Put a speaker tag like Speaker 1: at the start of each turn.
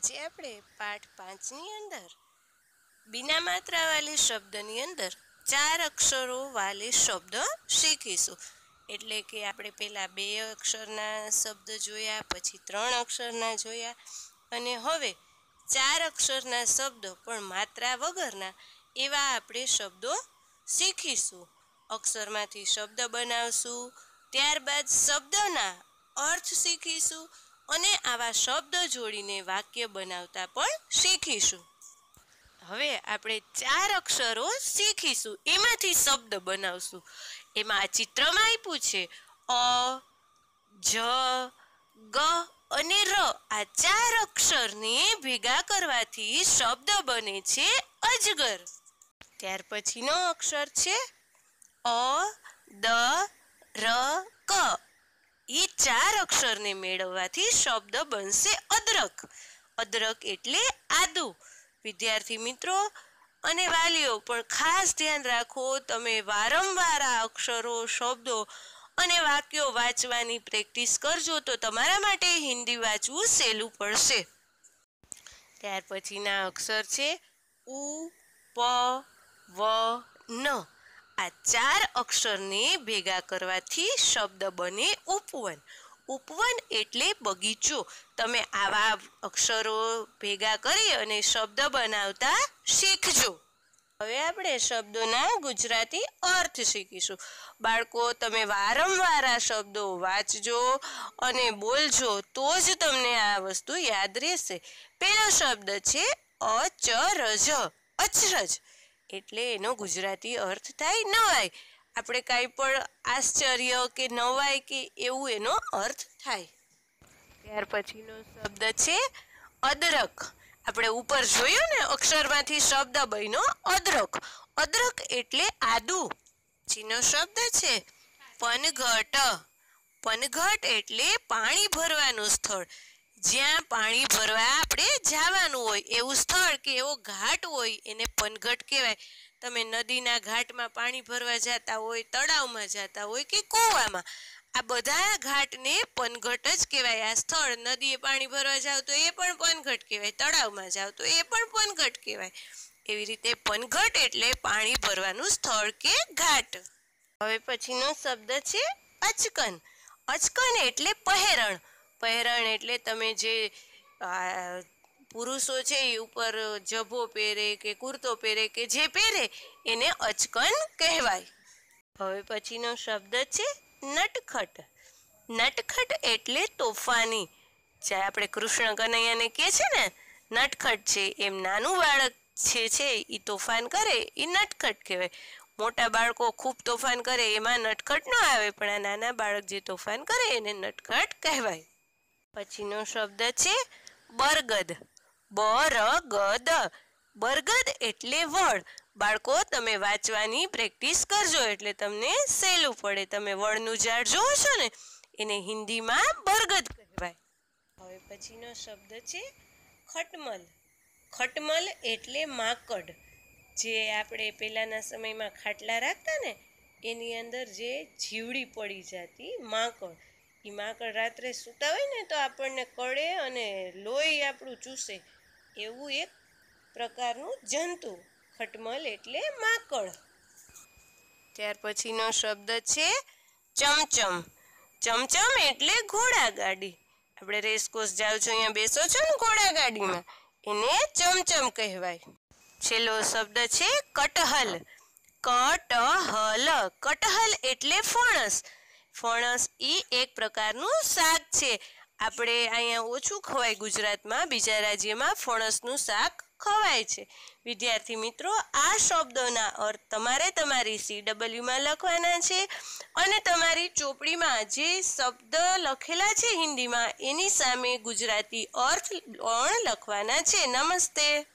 Speaker 1: આજે આપણે પાઠ પાંચની અંદર. બિના માત્રા વાલી શબ્દની અંદર ચાર અક્ષરો વાલી શબ્દ શીખીશું. એટલે કે આપણે પહેલાં બે અક્ષરના શબ્દ જોયા, પછી ત્રણ અક્ષરના જોયા. અને હવે ચાર અક્ષરના શબ્દો પણ માત્રા વગરના એવા આપણે શબ્દો શીખીશું. અક્ષરમાંથી શબ્દ બનાવશું, ત્યારબાદ શબ્દના અર્થ શીખીશું અને આવા શબ્દ જોડીને વાક્ય બનાવતા પણ શીખીશું. હવે આપણે ચાર અક્ષરો શીખીશું. એમાંથી શબ્દ બનાવશું. એમાં આ ચિત્રમાં આપ્યું છે, અ, જ, ગ અને ર. આ ચાર અક્ષરને ભેગા કરવાથી શબ્દ બને છે અજગર. ત્યાર પછીનો અક્ષર છે, અ, દ, ર, ક. એ ચાર અક્ષરને મેળવવાથી શબ્દ બનશે અદરક. અદરક એટલે આદુ. વિદ્યાર્થી મિત્રો અને વાલીઓ, પણ ખાસ ધ્યાન રાખો, તમે વારંવાર આ અક્ષરો, શબ્દો અને વાક્યો વાંચવાની પ્રેક્ટિસ કરજો તો તમારા માટે હિન્દી વાંચવું સહેલું પડશે. ત્યાર પછીના અક્ષર છે ઉ, પ, વ, ન. આ ચાર અક્ષરને ભેગા કરવાથી શબ્દ બને ઉપવન. ઉપવન એટલે બગીચો. તમે આવા અક્ષરો ભેગા કરી અને શબ્દ બનાવતા શીખજો. હવે આપણે શબ્દોના ગુજરાતી અર્થ શીખીશું. બાળકો, તમે વારંવાર આ શબ્દો વાંચજો અને બોલજો તો જ તમને આ વસ્તુ યાદ રહેશે. પહેલો શબ્દ છે અચરજ. અચરજ. એટલે એનો ગુજરાતી અર્થ થાય નવાય. આપણે કાંઈ પણ આશ્ચર્ય કે નવાય કે એવું એનો અર્થ થાય. ત્યાર પછીનો શબ્દ છે અદરક. આપણે ઉપર જોયું ને અક્ષરમાંથી શબ્દ બન્યો અદરક. અદરક એટલે આદુ. પછીનો શબ્દ છે પનઘટ. પનઘટ એટલે પાણી ભરવાનું સ્થળ. જ્યાં પાણી ભરવા આપણે જવાનું હોય, એવું સ્થળ કે એવો ઘાટ હોય, એને પનઘટ કહેવાય. તમે નદીના ઘાટમાં પાણી ભરવા જતા હોય, તળાવમાં જતા હોય કે કૂવામાં, આ બધા ઘાટને પનઘટ જ કહેવાય. આ સ્થળ નદીએ પાણી ભરવા જાવ તો એ પણ પનઘટ કહેવાય, તળાવમાં જાવ તો એ પણ પનઘટ કહેવાય. એવી રીતે પનઘટ એટલે પાણી ભરવાનું સ્થળ કે ઘાટ. હવે પછીનો શબ્દ છે અચકન. અચકન એટલે પહેરણ. પહેરણ એટલે તમે જે પુરુષો છે એ ઉપર જભો પહેરે કે કુર્તો પહેરે કે જે પહેરે એને અચકન કહેવાય. હવે પછીનો શબ્દ છે નટખટ. નટખટ એટલે તોફાની. જે આપણે કૃષ્ણ કનૈયાને કહે છે ને, નટખટ છે, એમ નાનું બાળક છે છે એ તોફાન કરે, એ નટખટ કહેવાય. મોટા બાળકો ખૂબ તોફાન કરે, એમાં નટખટ ન આવે, પણ આ નાના બાળક જે તોફાન કરે એને નટખટ કહેવાય. પછીનો શબ્દ છે બરગદ. બરગદ. બરગદ એટલે વડ. બાળકો, તમે વાંચવાની પ્રેક્ટિસ કરજો એટલે તમને સહેલું પડે. તમે વડનું ઝાડ જોવો છો ને, એને હિન્દીમાં બરગદ કહેવાય. હવે પછીનો શબ્દ છે ખટમલ. ખટમલ એટલે માકડ. જે આપણે પહેલાંના સમયમાં ખાટલા રાખતા ને, એની અંદર જે જીવડી પડી જતી માકડ. એ માકડ રાત્રે સૂતા હોય ને તો આપણને કળે અને લોહી આપણું ચૂસે. એવું એક પ્રકારનું જંતુ, ખટમલ એટલે માકડ. ત્યાર પછીનો શબ્દ છે ચમચમ. ચમચમ એટલે ઘોડા ગાડી. આપણે રેસકોર્સ જાઓ છો, અહીંયા બેસો છો ને ઘોડા ગાડીમાં? એને ચમચમ કહેવાય. છેલ્લો શબ્દ છે કટહલ. કટહલ. કટહલ એટલે ફણસ. ફણસ એ એક પ્રકારનું શાક છે. આપણે અહીંયા ઓછું ખવાય ગુજરાતમાં, બીજા રાજ્યમાં ફણસનું શાક ખવાય છે. વિદ્યાર્થી મિત્રો, આ શબ્દોના અર્થ તમારે તમારી સી ડબલ્યુમાં લખવાના છે અને તમારી ચોપડીમાં જે શબ્દ લખેલા છે હિન્દીમાં, એની સામે ગુજરાતી અર્થ પણ લખવાના છે. નમસ્તે.